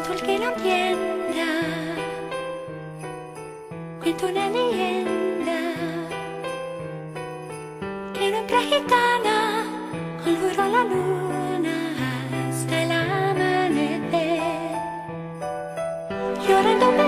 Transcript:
cuento el que no entienda, cuento una leyenda, que una hembra gitana olvidó la luna hasta el amanecer, llorando un